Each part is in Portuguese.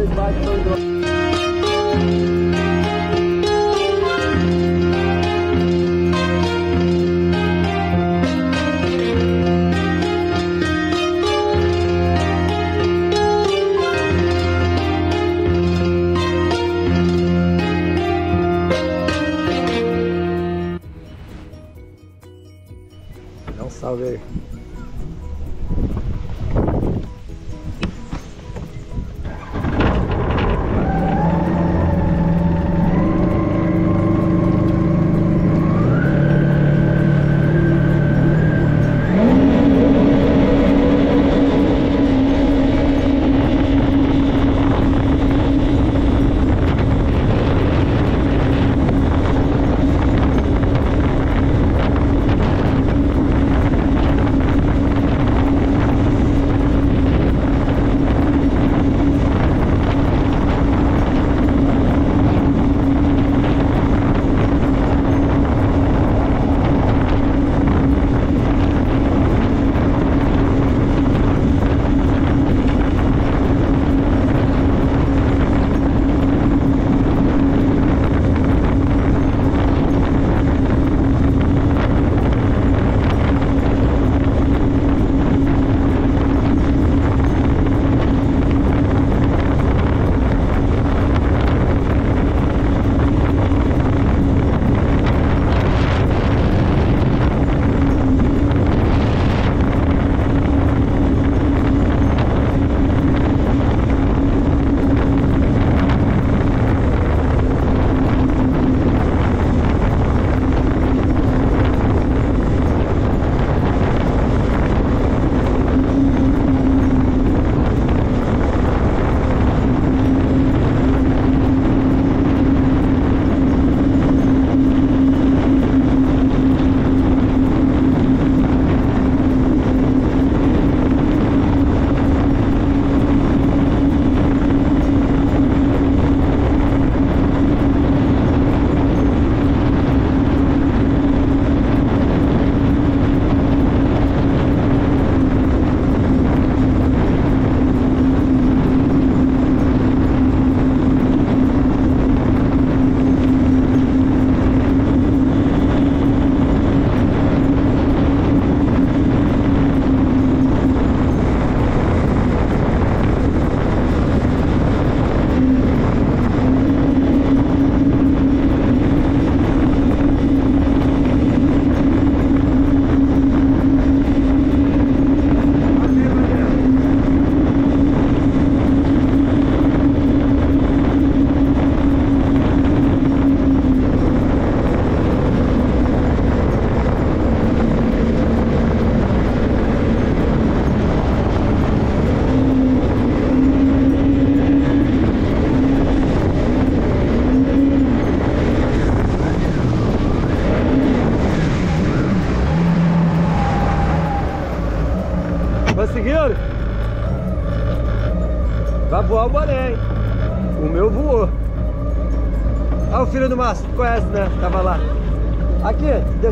A ilha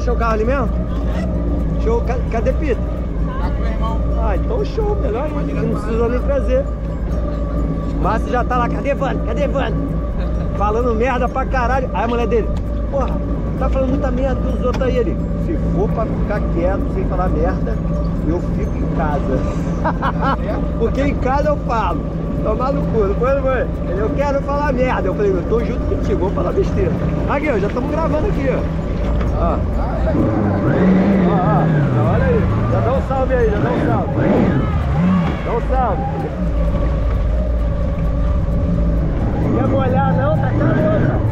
deixou o carro ali mesmo? Show, Ca- cadê Pita? Tá com meu irmão. Ah, então show, melhor ainda, não precisou nem trazer. Márcio já tá lá, cadê Vando? Cadê Vando? Falando merda pra caralho. Aí a mulher dele, porra, tá falando muita merda dos outros aí. Ele, se for pra ficar quieto, sem falar merda, eu fico em casa. Porque em casa eu falo. Tomar no cu, não foi, foi? Eu quero falar merda. Eu falei, eu tô junto contigo, vou falar besteira. Aqui, ó, já estamos gravando aqui, ó. Ó. Ó, ó, olha aí. Já dá um salve aí, já dá um salve. Dá um salve. Quer molhar não? Tá calor.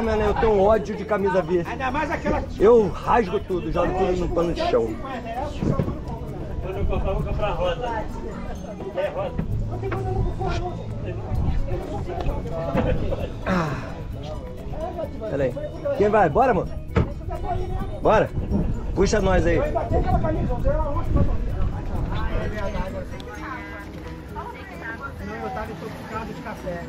Porra, mano, eu tenho ódio de camisa verde. Ainda mais aquela. Eu rasgo tudo, jogo tudo no pano de chão. Quando eu comprar, vou comprar rosa. É rosa. Pera aí. Quem vai? Bora, mano? Bora? Puxa nós aí. Eu tava intoxicado de café.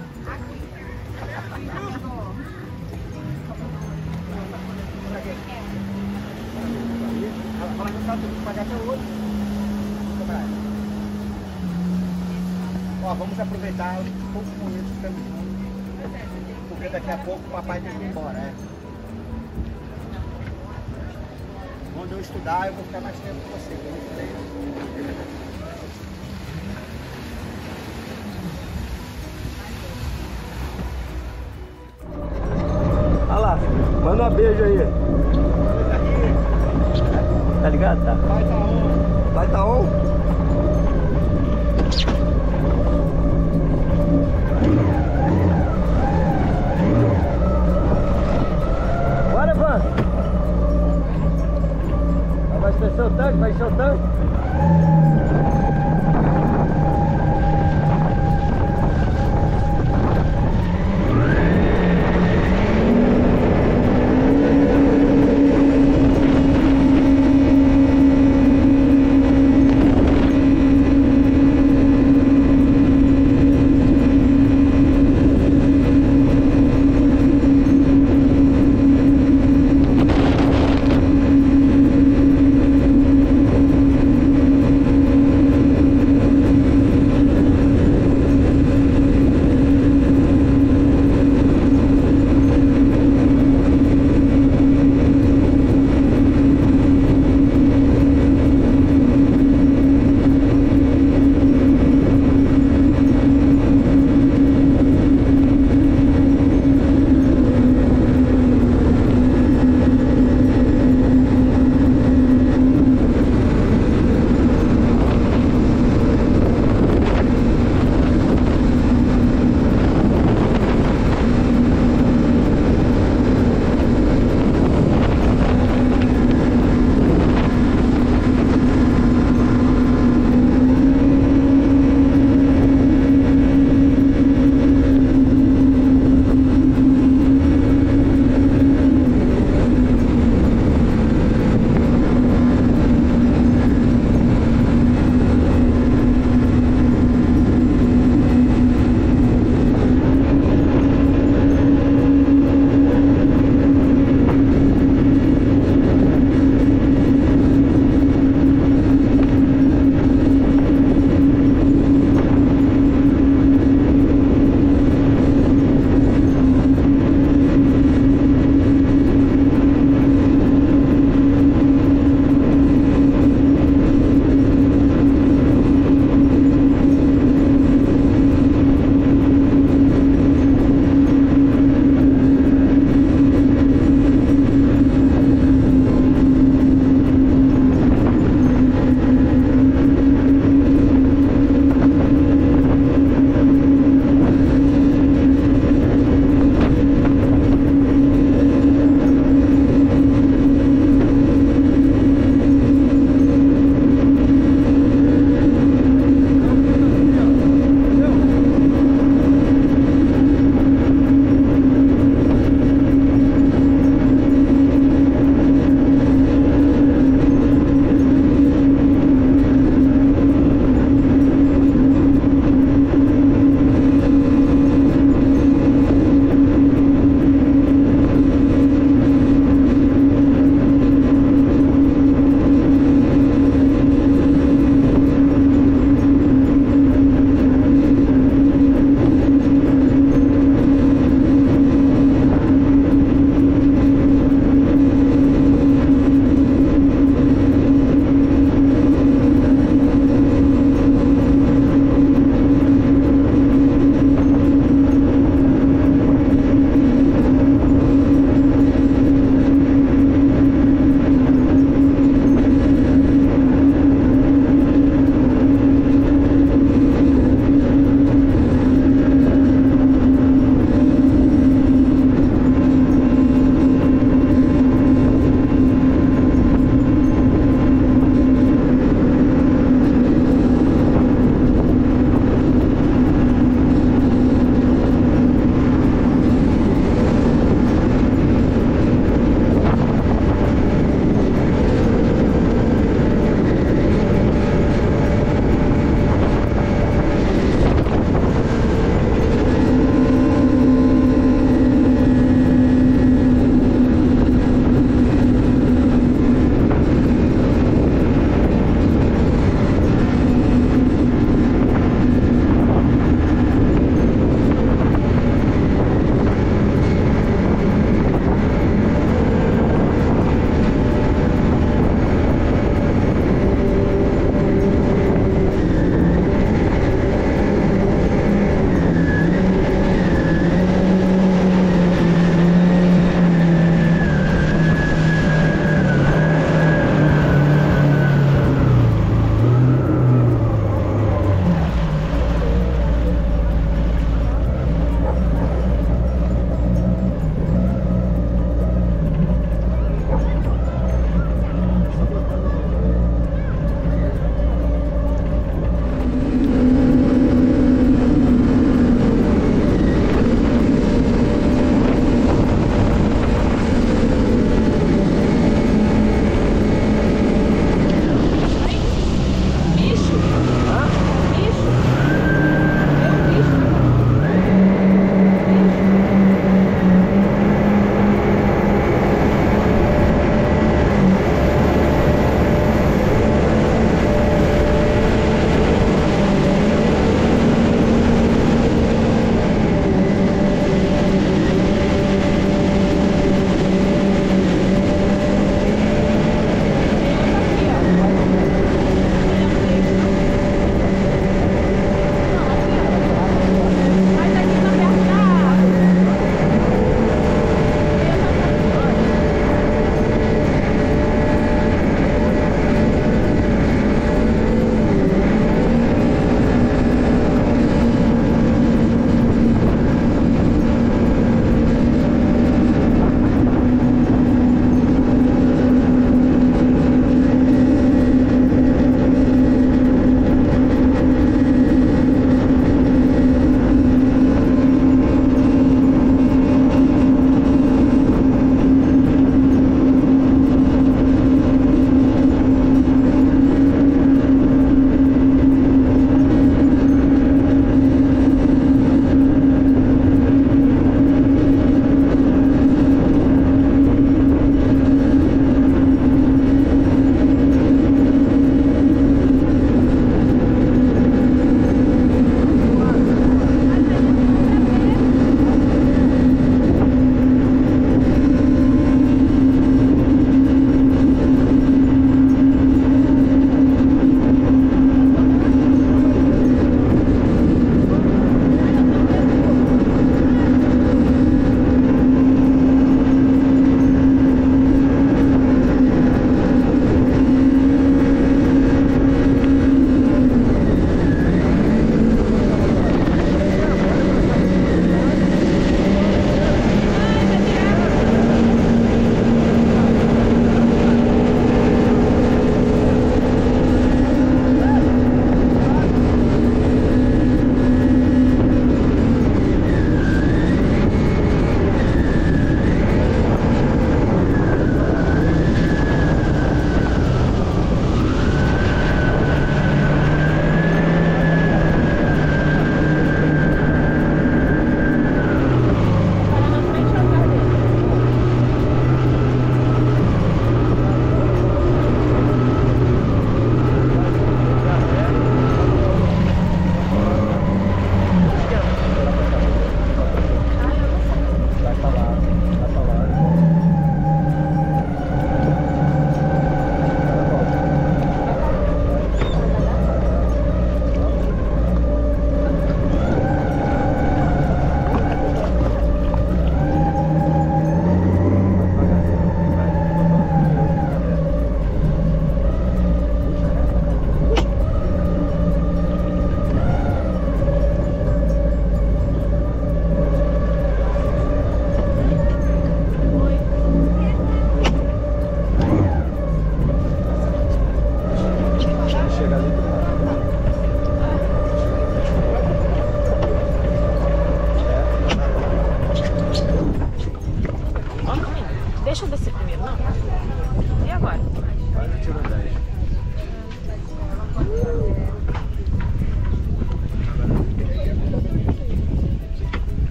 Ela fala que eu pagar até hoje. Ó, vamos aproveitar os poucos momentos que estamos juntos. Porque daqui a pouco o papai tem que ir embora, é. Quando eu estudar, eu vou ficar mais tempo com você. Eu estudei. Olha lá, manda um beijo aí. Tá ligado? Tá. Vai tá on. Vai tá on? Bora, Van! Vai abastecer o tanque, vai encher o tanque.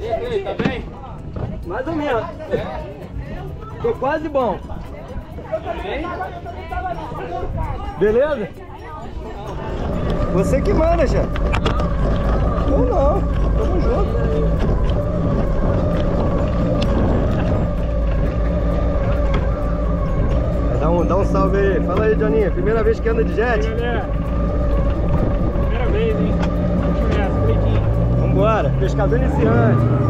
E aí, tá bem? Mais ou menos. Tô quase bom. Beleza? Você que manda, já. Eu não. Tamo junto. Dá um, dá um salve aí. Fala aí, Joninha. Primeira vez que anda de jet? Galera, Vambora. Pescador iniciante.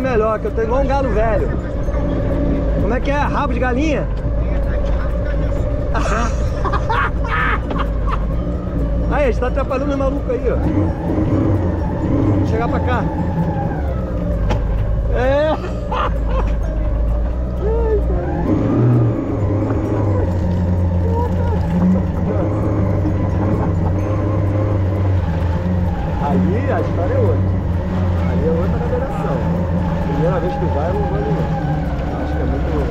Melhor, que eu tenho igual um galo velho. Como é que é? Rabo de galinha? Aí, a gente tá atrapalhando o maluco aí, ó. Vou chegar pra cá. É. Ali a história é outra. Ali é outra navegação. Primeira vez que vai, eu não vou não. Acho que é muito.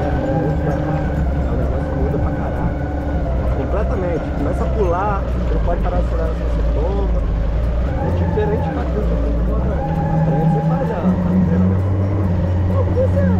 É, é, é, o negócio muda pra caralho. Completamente. Começa a pular, você não pode parar de acelerar se você toma. É diferente tudo que tô falando. Pra você faz a. primeira vez. Pô, por que você é?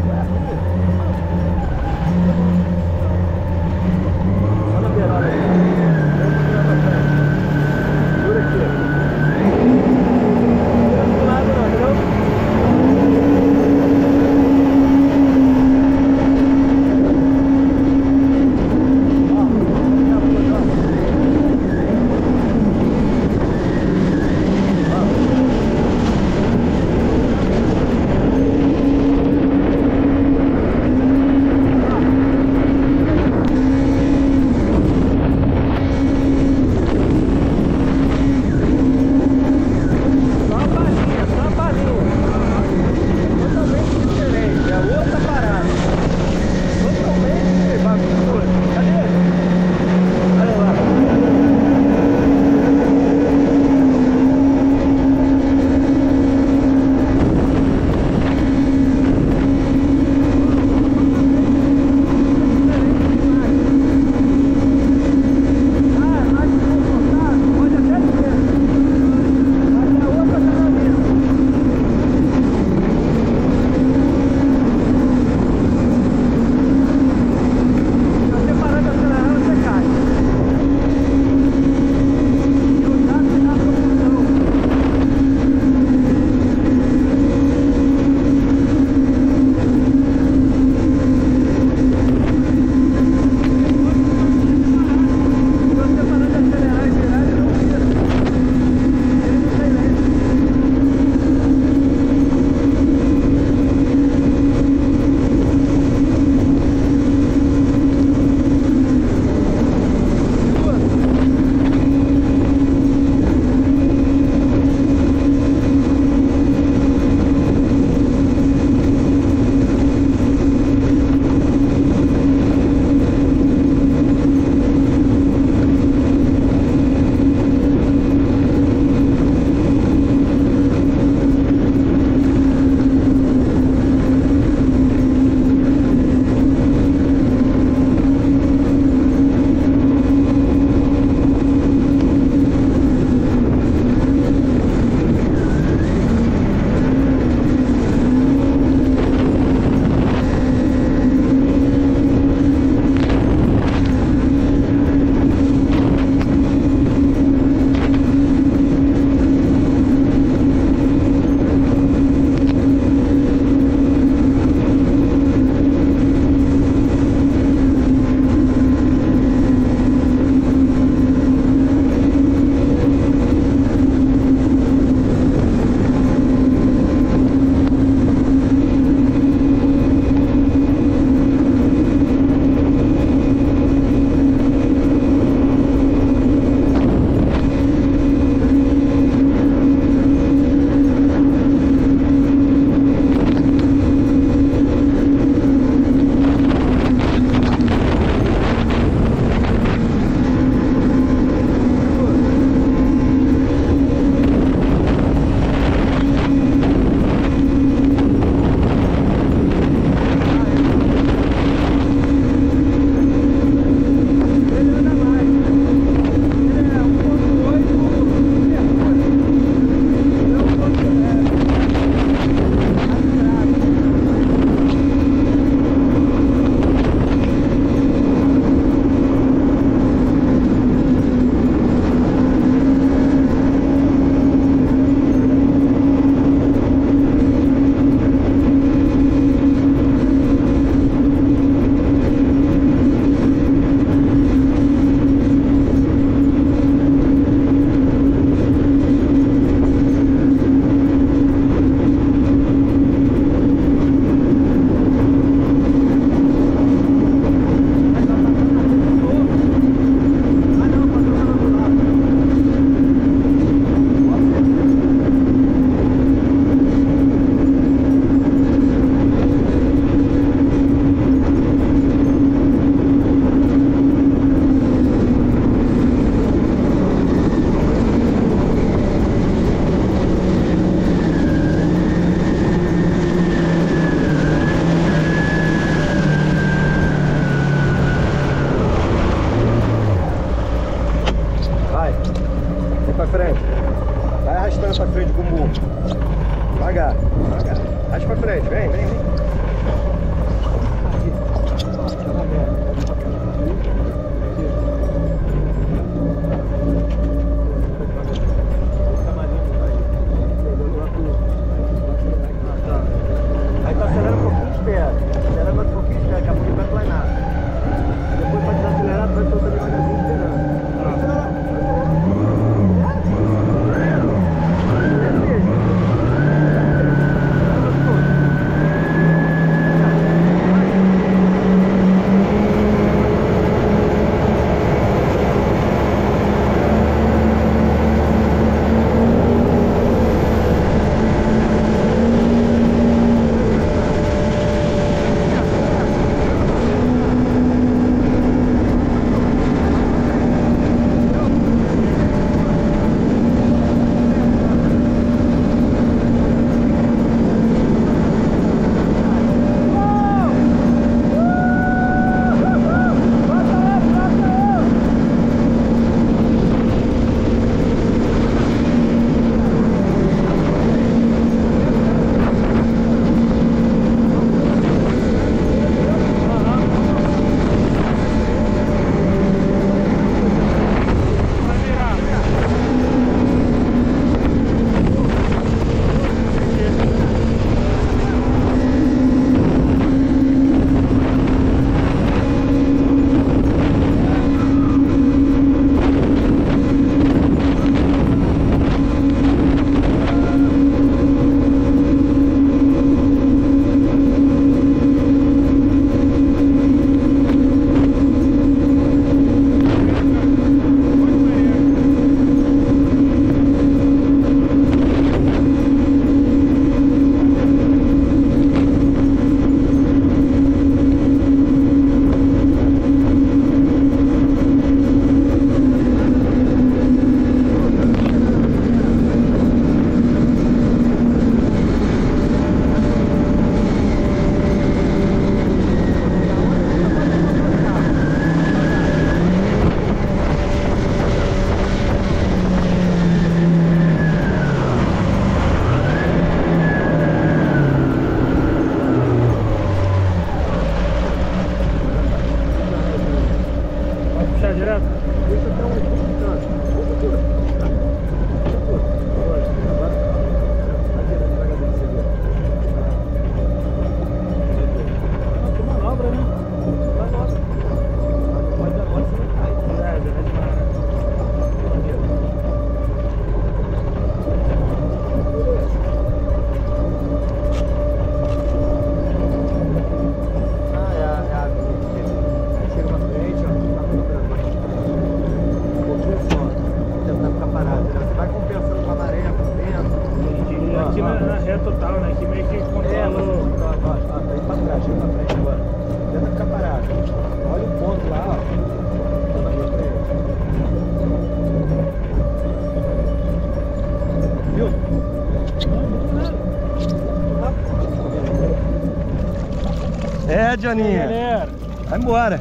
Joninha. Aí, Vai embora.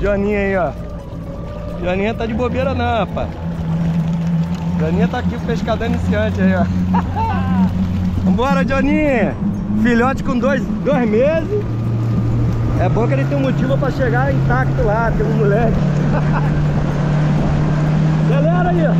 Joninha aí, ó. Joninha tá de bobeira não, rapaz. Joninha tá aqui, o pescador iniciante aí, ó. Vambora, Joninha. Filhote com dois, dois meses. É bom que ele tem um motivo pra chegar intacto lá, tem um moleque. Galera aí, ó.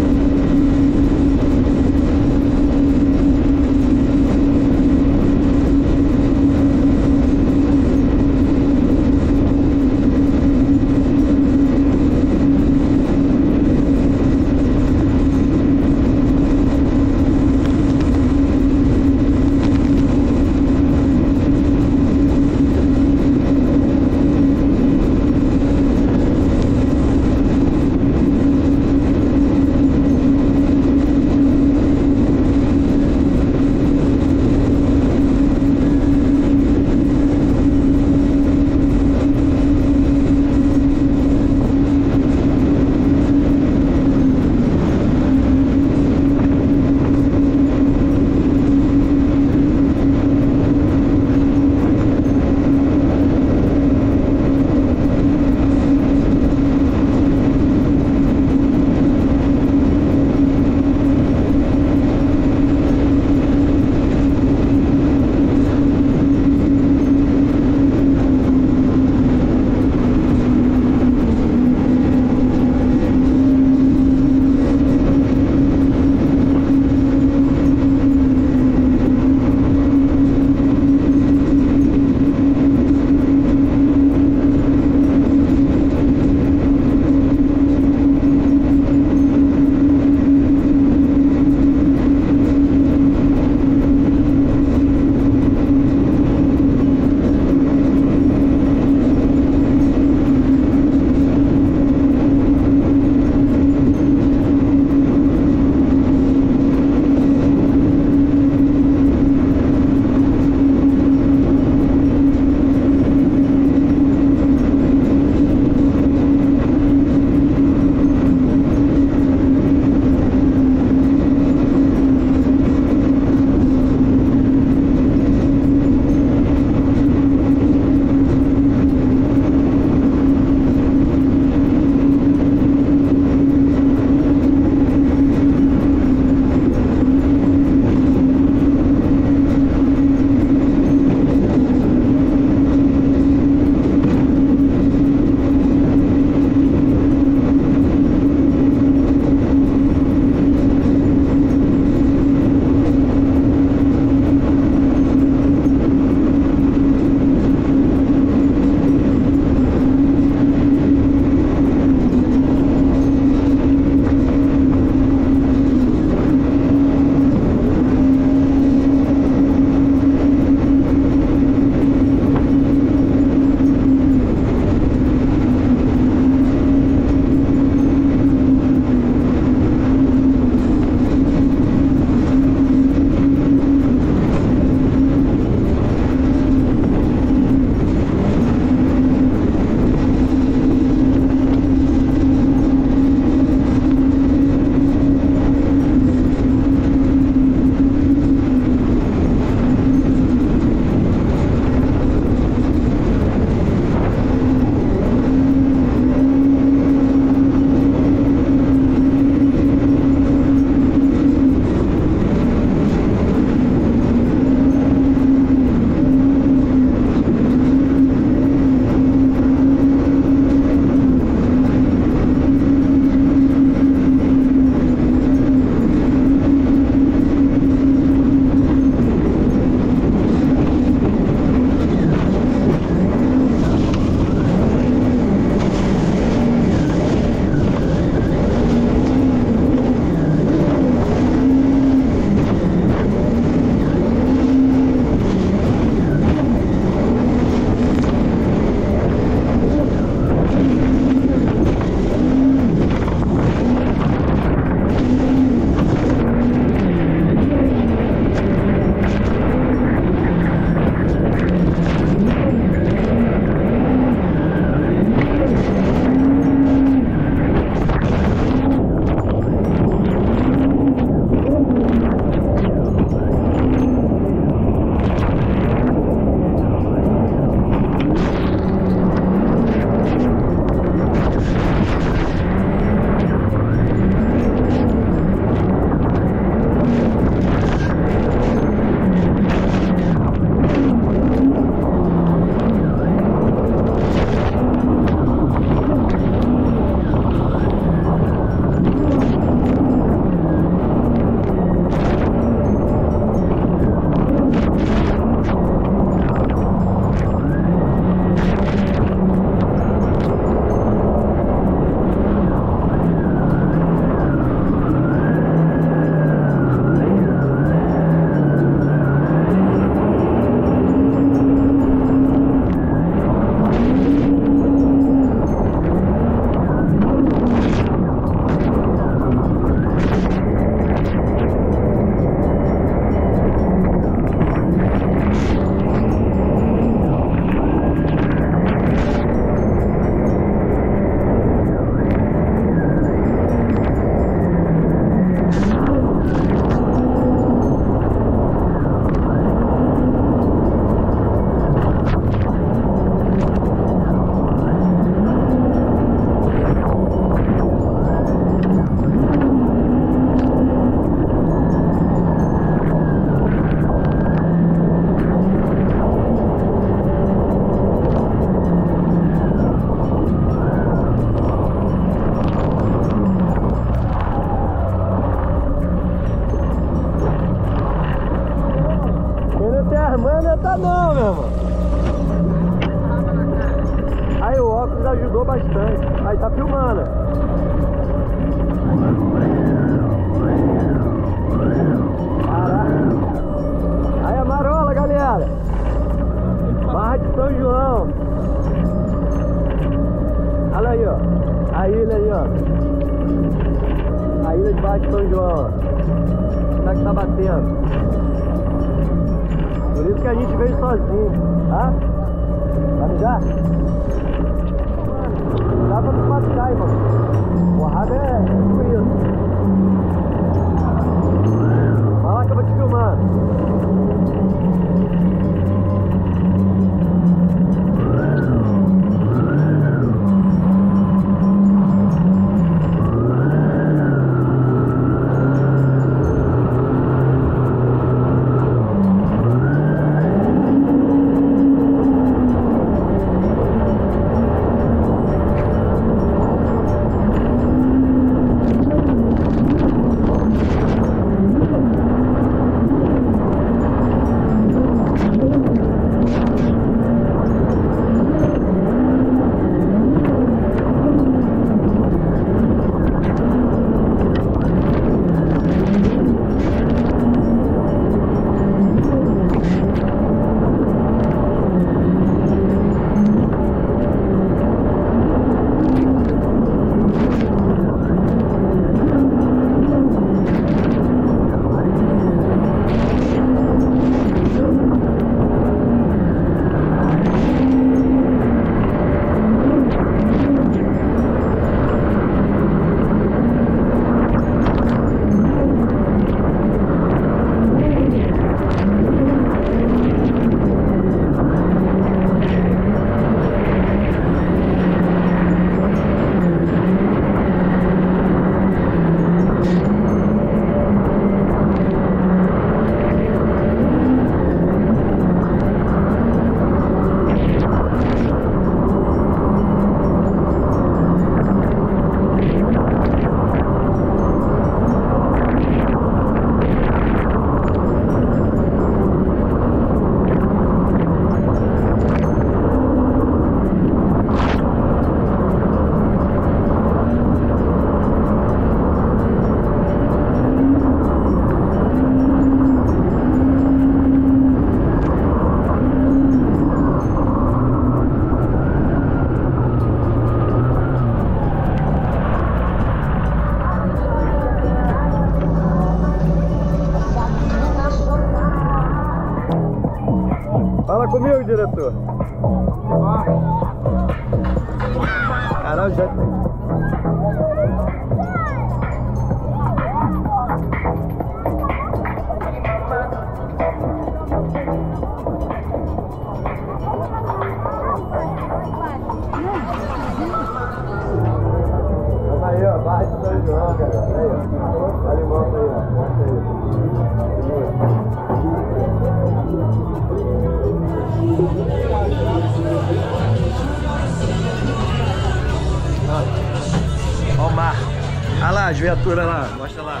As viaturas lá. Mostra lá.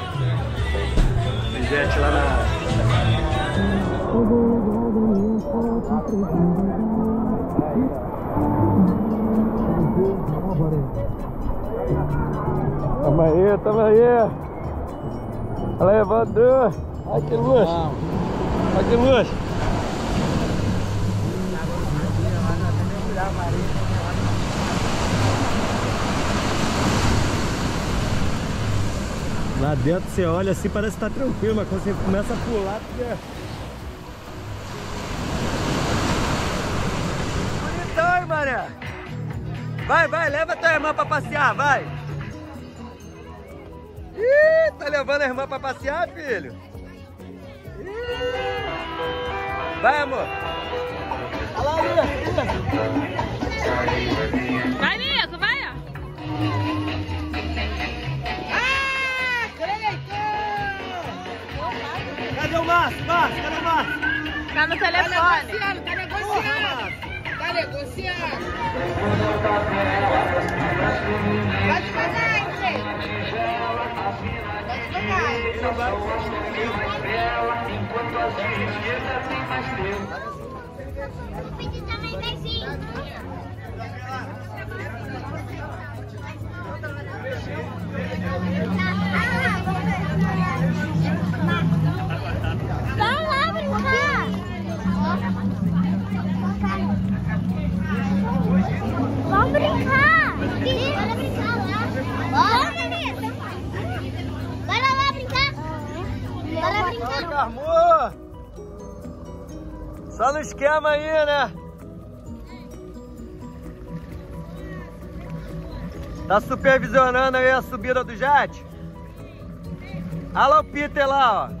Tem jet lá na... Tamo aí, tamo aí. Olha aí. Ai, que luz. Olha que luz. Lá dentro você olha assim, parece que tá tranquilo, mas quando você começa a pular, tu é... Bonitão, hein, mané? Vai, vai, leva tua irmã pra passear, vai! Ih, tá levando a irmã pra passear, filho? Ih. Vai, amor! Olha lá, Vai, Nico, vai, Cadê o Márcio? Márcio, cadê o Márcio? Tá no telefone. Tá negociando. Tá negociando. Vai devagar, hein, gente. Vai devagar. Vou pedir também beijinho. Amor! Só no esquema aí, né? Tá supervisionando aí a subida do jet? Olha o Peter lá, ó.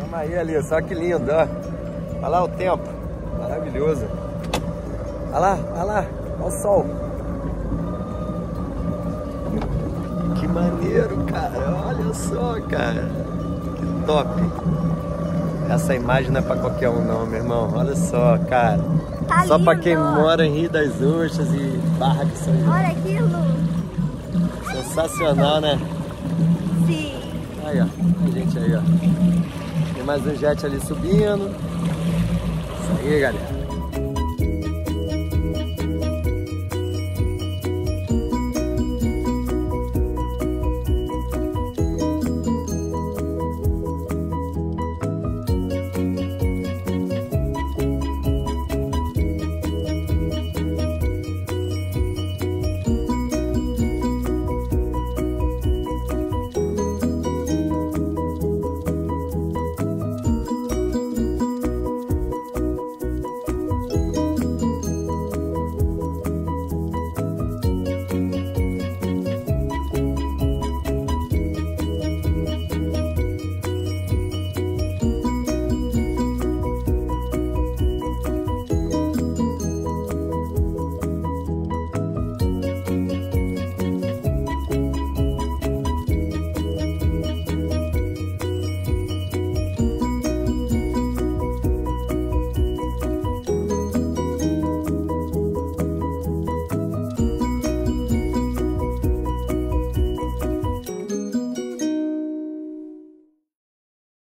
Vamos aí ali, só que lindo, ó. Olha lá o tempo. Maravilhoso. Olha lá, olha lá. Olha o sol. Que maneiro, cara. Olha só, cara. Que top. Essa imagem não é pra qualquer um não, meu irmão. Olha só, cara. Tá só pra lindo. quem mora em Rio das Ostras e Barra de São João. Olha aquilo. Sensacional, né? Sim. Aí, ó. A gente aí, ó. Tem mais um jet ali subindo. Isso aí, galera.